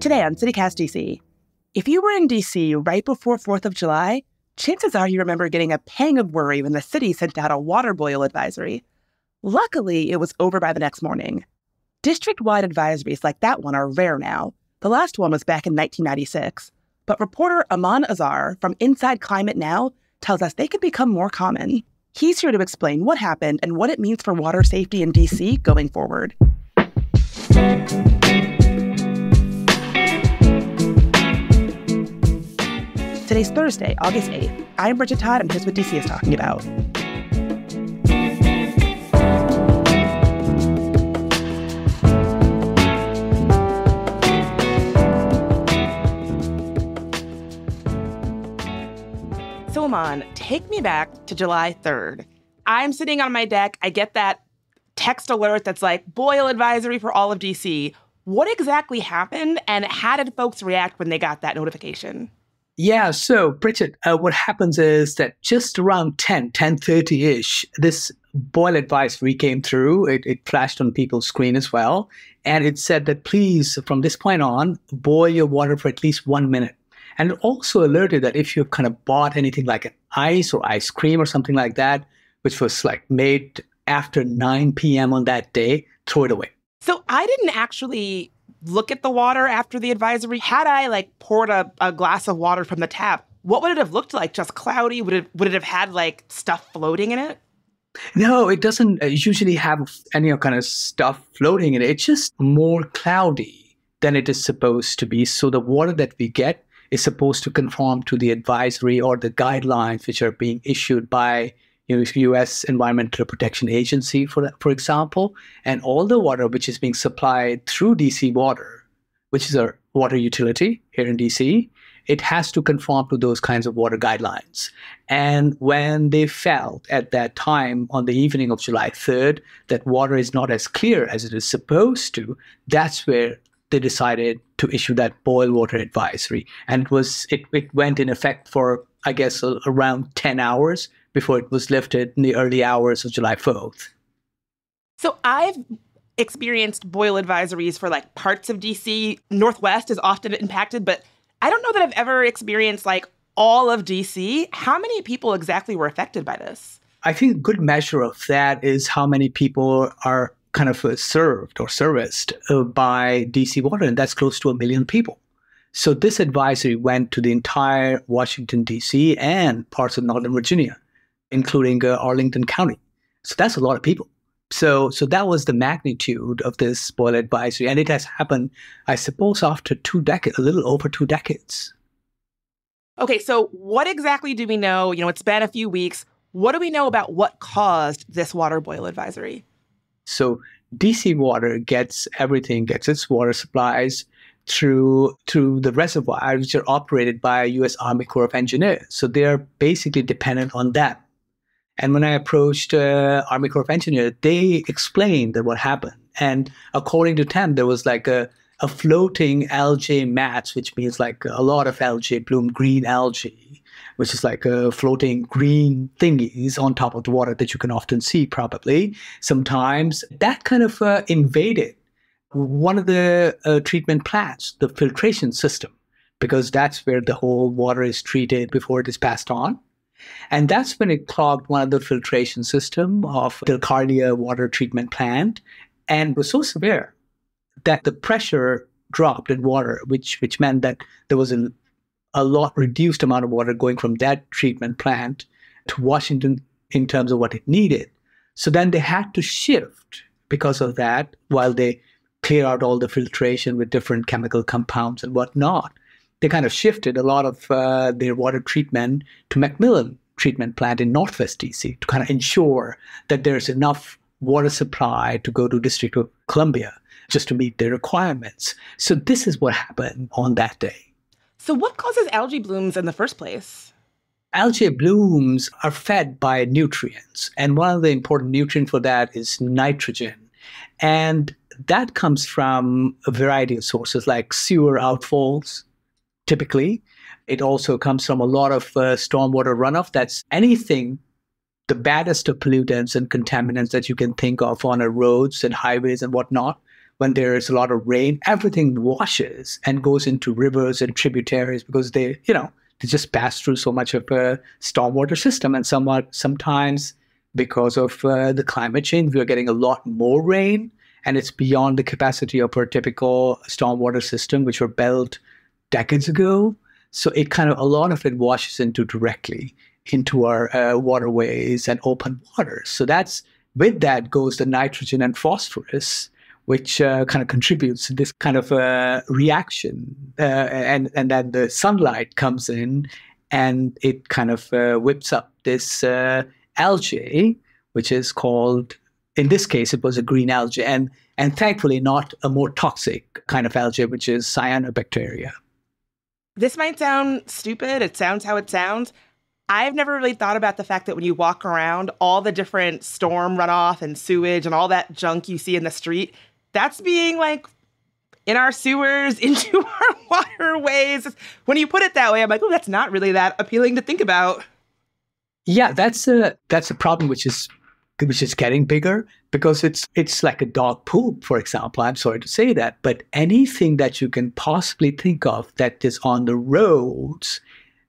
Today on CityCast DC, if you were in DC right before 4th of July, chances are you remember getting a pang of worry when the city sent out a water boil advisory. Luckily, it was over by the next morning. District wide advisories like that one are rare now. The last one was back in 1996. But reporter Aman Azhar from Inside Climate News tells us they could become more common. He's here to explain what happened and what it means for water safety in DC going forward. Today's Thursday, August 8th. I'm Bridget Todd, and here's what DC is talking about. So, Aman, take me back to July 3rd. I'm sitting on my deck. I get that text alert that's like boil advisory for all of DC. What exactly happened, and how did folks react when they got that notification? Yeah, so Bridget, uh, what happens is that just around 10, 10.30ish, this boil advisory came through. It, it flashed on people's screen as well. And it said that please, from this point on, boil your water for at least one minute. And it also alerted that if you've kind of bought anything like an ice or ice cream or something like that, which was like made after 9 p.m. on that day, throw it away. So I didn't actually look at the water after the advisory? Had I like poured a, a glass of water from the tap, what would it have looked like? Just cloudy? Would it would it have had like stuff floating in it? No, it doesn't uh, usually have any kind of stuff floating in it. It's just more cloudy than it is supposed to be. So the water that we get is supposed to conform to the advisory or the guidelines which are being issued by you know, U.S. Environmental Protection Agency, for for example, and all the water which is being supplied through DC Water, which is a water utility here in DC, it has to conform to those kinds of water guidelines. And when they felt at that time on the evening of July 3rd that water is not as clear as it is supposed to, that's where they decided to issue that boil water advisory. And it was it, it went in effect for I guess around 10 hours before it was lifted in the early hours of July 4th. So I've experienced boil advisories for like parts of DC. Northwest is often impacted, but I don't know that I've ever experienced like all of DC. How many people exactly were affected by this? I think a good measure of that is how many people are kind of uh, served or serviced uh, by DC Water, and that's close to a million people. So this advisory went to the entire Washington, D.C. and parts of Northern Virginia including uh, Arlington County. So that's a lot of people. So, so that was the magnitude of this boil advisory, and it has happened, I suppose, after two decades, a little over two decades. Okay, so what exactly do we know? You know, it's been a few weeks. What do we know about what caused this water boil advisory? So, DC Water gets everything, gets its water supplies through through the reservoirs, which are operated by U.S. Army Corps of Engineers. So they are basically dependent on that. And when I approached uh, Army Corps of Engineers, they explained that what happened. And according to them, there was like a, a floating algae mats, which means like a lot of algae bloom, green algae, which is like a floating green thingies on top of the water that you can often see probably sometimes. That kind of uh, invaded one of the uh, treatment plants, the filtration system, because that's where the whole water is treated before it is passed on. And that's when it clogged one of the filtration system of the water treatment plant and was so severe that the pressure dropped in water, which which meant that there was a, a lot reduced amount of water going from that treatment plant to Washington in terms of what it needed. So then they had to shift because of that while they clear out all the filtration with different chemical compounds and whatnot they kind of shifted a lot of uh, their water treatment to McMillan treatment plant in Northwest DC to kind of ensure that there's enough water supply to go to District of Columbia just to meet their requirements. So this is what happened on that day. So what causes algae blooms in the first place? Algae blooms are fed by nutrients, and one of the important nutrients for that is nitrogen. And that comes from a variety of sources like sewer outfalls, typically. It also comes from a lot of uh, stormwater runoff. That's anything, the baddest of pollutants and contaminants that you can think of on our roads and highways and whatnot, when there is a lot of rain, everything washes and goes into rivers and tributaries because they, you know, they just pass through so much of a stormwater system. And somewhat sometimes because of uh, the climate change, we are getting a lot more rain, and it's beyond the capacity of our typical stormwater system, which were built decades ago. So it kind of a lot of it washes into directly into our uh, waterways and open waters. So that's with that goes the nitrogen and phosphorus, which uh, kind of contributes to this kind of uh, reaction, uh, and and then the sunlight comes in, and it kind of uh, whips up this uh, algae, which is called. In this case, it was a green algae, and and thankfully not a more toxic kind of algae, which is cyanobacteria. This might sound stupid. It sounds how it sounds. I've never really thought about the fact that when you walk around, all the different storm runoff and sewage and all that junk you see in the street, that's being like in our sewers, into our waterways. When you put it that way, I'm like, oh, that's not really that appealing to think about. Yeah, that's a that's a problem which is which is getting bigger because it's it's like a dog poop, for example. I'm sorry to say that, but anything that you can possibly think of that is on the roads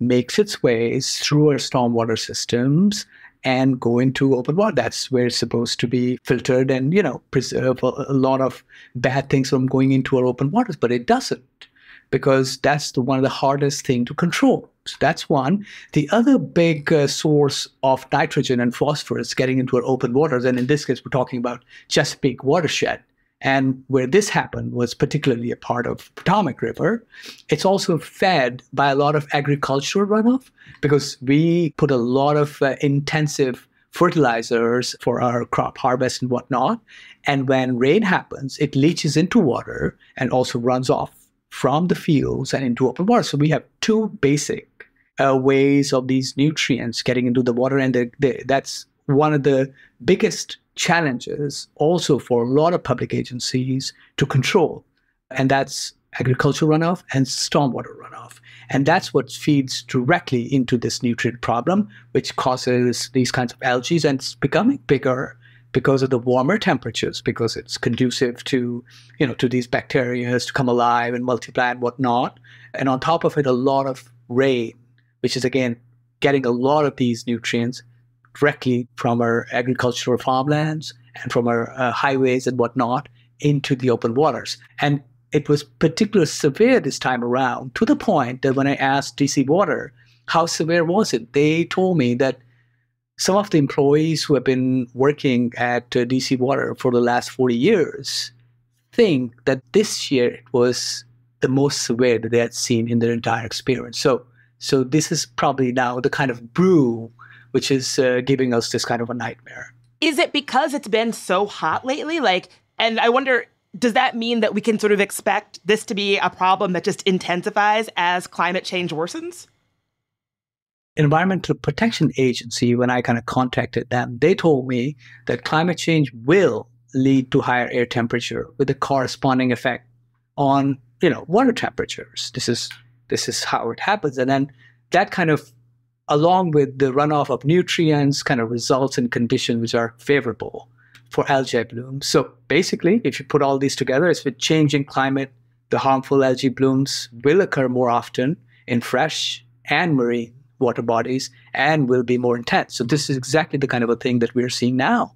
makes its ways through our stormwater systems and go into open water. That's where it's supposed to be filtered and, you know, preserve a, a lot of bad things from going into our open waters, but it doesn't because that's the, one of the hardest thing to control. So that's one. The other big uh, source of nitrogen and phosphorus getting into our open waters, and in this case, we're talking about Chesapeake watershed, and where this happened was particularly a part of Potomac River. It's also fed by a lot of agricultural runoff because we put a lot of uh, intensive fertilizers for our crop harvest and whatnot. And when rain happens, it leaches into water and also runs off from the fields and into open water. So we have two basic uh, ways of these nutrients getting into the water, and they're, they're, that's one of the biggest challenges also for a lot of public agencies to control, and that's agricultural runoff and stormwater runoff. And that's what feeds directly into this nutrient problem, which causes these kinds of algae, and it's becoming bigger because of the warmer temperatures, because it's conducive to, you know, to these bacteria to come alive and multiply and whatnot. And on top of it, a lot of rain, which is again getting a lot of these nutrients directly from our agricultural farmlands and from our uh, highways and whatnot into the open waters. And it was particularly severe this time around to the point that when I asked DC Water, how severe was it? They told me that some of the employees who have been working at uh, DC Water for the last 40 years think that this year it was the most severe that they had seen in their entire experience. So, so this is probably now the kind of brew which is uh, giving us this kind of a nightmare. Is it because it's been so hot lately? Like, and I wonder, does that mean that we can sort of expect this to be a problem that just intensifies as climate change worsens? Environmental Protection Agency, when I kind of contacted them, they told me that climate change will lead to higher air temperature with a corresponding effect on, you know, water temperatures. This is this is how it happens. And then that kind of along with the runoff of nutrients kind of results in conditions which are favorable for algae blooms. So basically, if you put all these together, it's with changing climate, the harmful algae blooms will occur more often in fresh and marine water bodies and will be more intense. So this is exactly the kind of a thing that we're seeing now.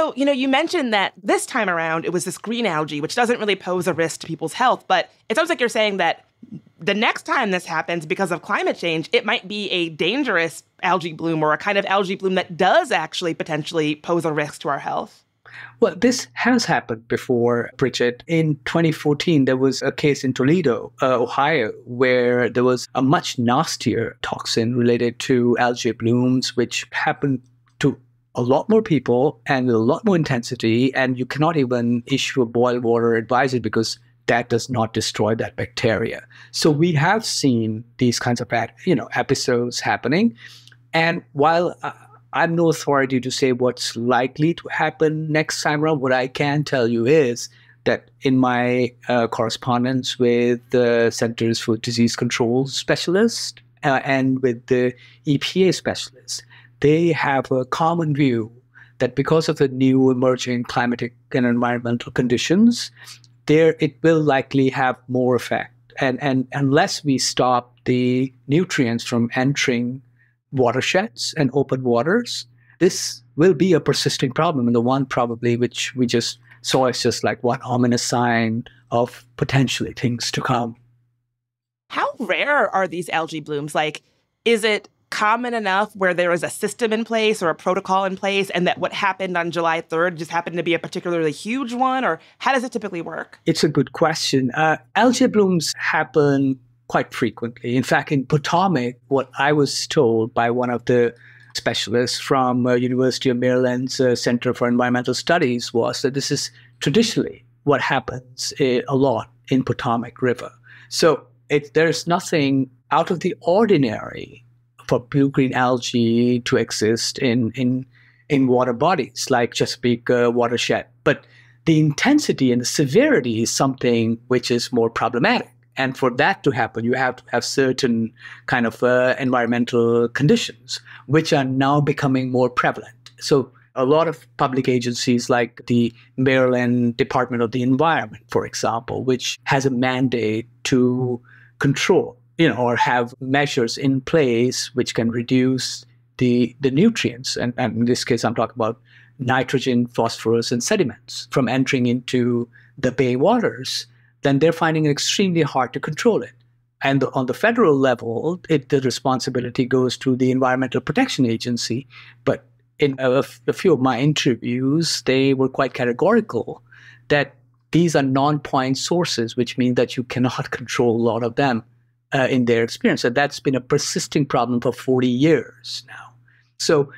So, you know, you mentioned that this time around it was this green algae, which doesn't really pose a risk to people's health. But it sounds like you're saying that the next time this happens because of climate change, it might be a dangerous algae bloom or a kind of algae bloom that does actually potentially pose a risk to our health. Well, this has happened before, Bridget. In 2014, there was a case in Toledo, uh, Ohio, where there was a much nastier toxin related to algae blooms, which happened a lot more people and a lot more intensity, and you cannot even issue a boil water advisory because that does not destroy that bacteria. So we have seen these kinds of you know episodes happening, and while uh, I'm no authority to say what's likely to happen next time around, what I can tell you is that in my uh, correspondence with the Centers for Disease Control specialists uh, and with the EPA specialists, they have a common view that because of the new emerging climatic and environmental conditions, there it will likely have more effect. And, and unless we stop the nutrients from entering watersheds and open waters, this will be a persisting problem. And the one probably which we just saw is just like one ominous sign of potentially things to come. How rare are these algae blooms? Like, is it common enough where there is a system in place or a protocol in place and that what happened on July 3rd just happened to be a particularly huge one? Or how does it typically work? It's a good question. Uh, algae blooms happen quite frequently. In fact, in Potomac, what I was told by one of the specialists from uh, University of Maryland's uh, Center for Environmental Studies was that this is traditionally what happens uh, a lot in Potomac River. So it, there's nothing out of the ordinary for blue-green algae to exist in in in water bodies like Chesapeake uh, watershed. But the intensity and the severity is something which is more problematic. And for that to happen, you have to have certain kind of uh, environmental conditions, which are now becoming more prevalent. So a lot of public agencies like the Maryland Department of the Environment, for example, which has a mandate to control, you know, or have measures in place which can reduce the the nutrients. And, and in this case, I'm talking about nitrogen, phosphorus, and sediments from entering into the bay waters then they're finding it extremely hard to control it. And on the federal level, it, the responsibility goes to the Environmental Protection Agency. But in a, a few of my interviews, they were quite categorical that these are non-point sources, which means that you cannot control a lot of them uh, in their experience. And that's been a persisting problem for 40 years now. So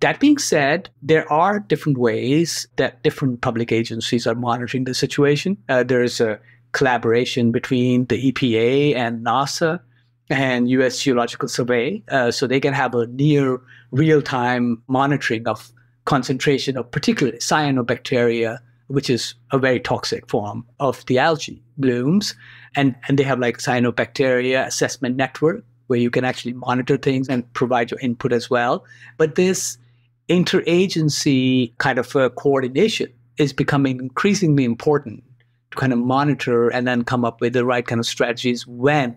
that being said, there are different ways that different public agencies are monitoring the situation. Uh, there's a collaboration between the EPA and NASA and U.S. Geological Survey, uh, so they can have a near real-time monitoring of concentration of particularly cyanobacteria, which is a very toxic form of the algae blooms, and and they have like cyanobacteria assessment network where you can actually monitor things and provide your input as well. But this interagency kind of uh, coordination is becoming increasingly important to kind of monitor and then come up with the right kind of strategies when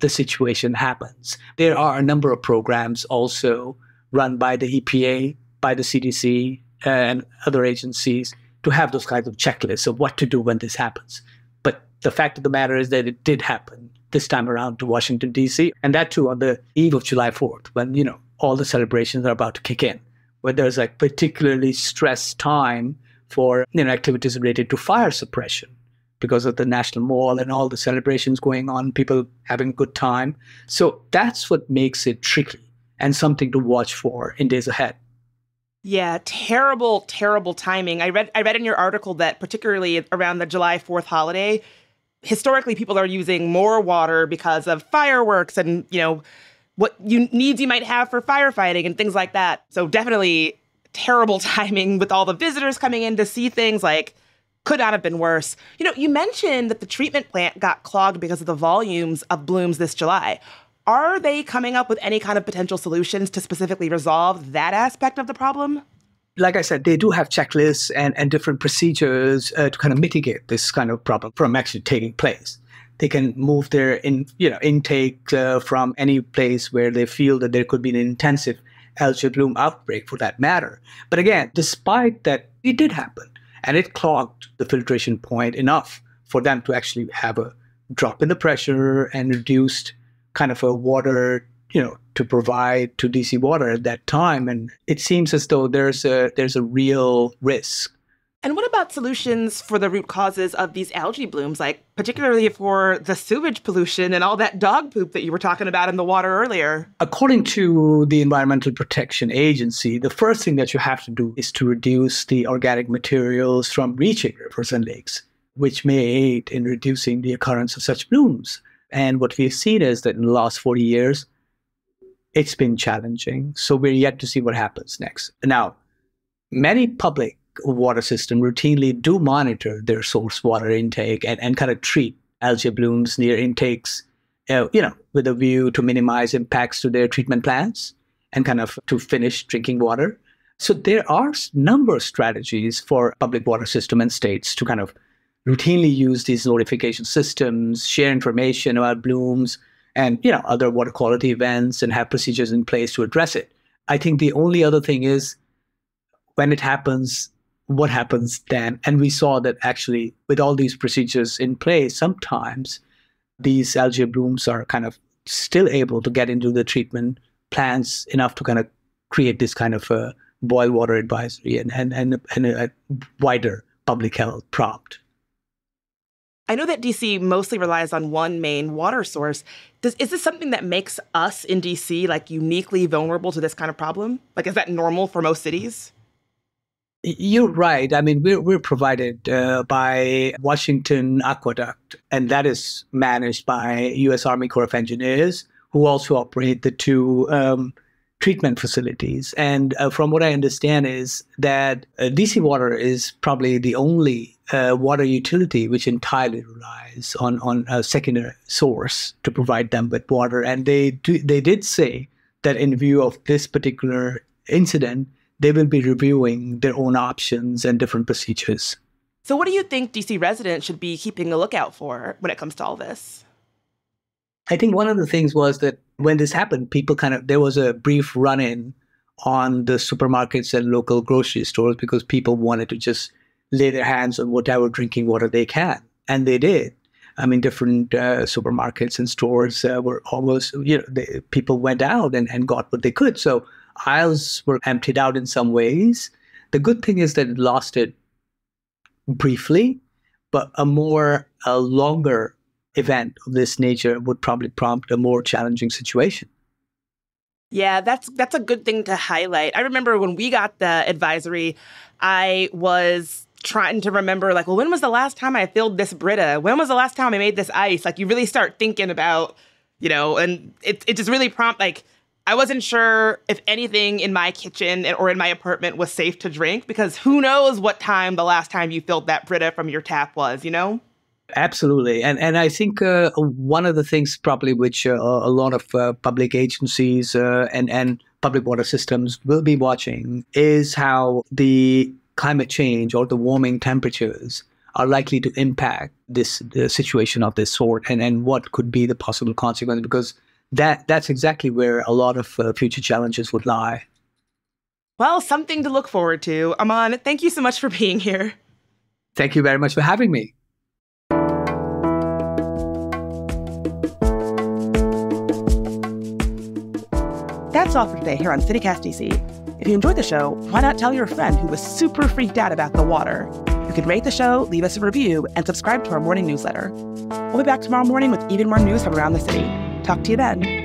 the situation happens. There are a number of programs also run by the EPA, by the CDC, and other agencies to have those kinds of checklists of what to do when this happens. But the fact of the matter is that it did happen this time around to Washington, D.C., and that too on the eve of July 4th, when, you know, all the celebrations are about to kick in, where there's like particularly stressed time for you know activities related to fire suppression because of the National Mall and all the celebrations going on, people having a good time. So that's what makes it tricky and something to watch for in days ahead. Yeah, terrible, terrible timing. I read I read in your article that particularly around the July 4th holiday, historically people are using more water because of fireworks and, you know, what you needs you might have for firefighting and things like that. So definitely terrible timing with all the visitors coming in to see things like could not have been worse. You know, you mentioned that the treatment plant got clogged because of the volumes of blooms this July. Are they coming up with any kind of potential solutions to specifically resolve that aspect of the problem? Like I said, they do have checklists and, and different procedures uh, to kind of mitigate this kind of problem from actually taking place. They can move their in, you know, intake uh, from any place where they feel that there could be an intensive algae bloom outbreak for that matter. But again, despite that, it did happen and it clogged the filtration point enough for them to actually have a drop in the pressure and reduced kind of a water you know to provide to dc water at that time and it seems as though there's a there's a real risk and what about solutions for the root causes of these algae blooms, like particularly for the sewage pollution and all that dog poop that you were talking about in the water earlier? According to the Environmental Protection Agency, the first thing that you have to do is to reduce the organic materials from reaching rivers and lakes, which may aid in reducing the occurrence of such blooms. And what we've seen is that in the last 40 years, it's been challenging. So we're yet to see what happens next. Now, many public water system routinely do monitor their source water intake and, and kind of treat algae blooms near intakes, uh, you know, with a view to minimize impacts to their treatment plants and kind of to finish drinking water. So there are number of strategies for public water system and states to kind of routinely use these notification systems, share information about blooms and you know other water quality events and have procedures in place to address it. I think the only other thing is when it happens, what happens then? And we saw that actually, with all these procedures in place, sometimes these algae blooms are kind of still able to get into the treatment plants enough to kind of create this kind of a boil water advisory and, and, and, and a wider public health prompt. I know that DC mostly relies on one main water source. Does, is this something that makes us in DC like uniquely vulnerable to this kind of problem? Like, is that normal for most cities? You're right. I mean, we're, we're provided uh, by Washington Aqueduct, and that is managed by U.S. Army Corps of Engineers, who also operate the two um, treatment facilities. And uh, from what I understand is that uh, DC Water is probably the only uh, water utility which entirely relies on on a secondary source to provide them with water. And they do, they did say that in view of this particular incident they will be reviewing their own options and different procedures. So, what do you think DC residents should be keeping a lookout for when it comes to all this? I think one of the things was that when this happened, people kind of, there was a brief run in on the supermarkets and local grocery stores because people wanted to just lay their hands on whatever drinking water they can. And they did. I mean, different uh, supermarkets and stores uh, were almost, you know, they, people went out and, and got what they could. So aisles were emptied out in some ways. The good thing is that it lasted briefly, but a more a longer event of this nature would probably prompt a more challenging situation. Yeah, that's that's a good thing to highlight. I remember when we got the advisory, I was trying to remember like, well, when was the last time I filled this Brita? When was the last time I made this ice? Like you really start thinking about, you know, and it it just really prompt like I wasn't sure if anything in my kitchen or in my apartment was safe to drink because who knows what time the last time you filled that Brita from your tap was, you know? Absolutely, and and I think uh, one of the things probably which uh, a lot of uh, public agencies uh, and and public water systems will be watching is how the climate change or the warming temperatures are likely to impact this situation of this sort, and and what could be the possible consequence because that that's exactly where a lot of uh, future challenges would lie. Well, something to look forward to. Aman, thank you so much for being here. Thank you very much for having me. That's all for today here on CityCast DC. If you enjoyed the show, why not tell your friend who was super freaked out about the water? You can rate the show, leave us a review, and subscribe to our morning newsletter. We'll be back tomorrow morning with even more news from around the city. Talk to you then.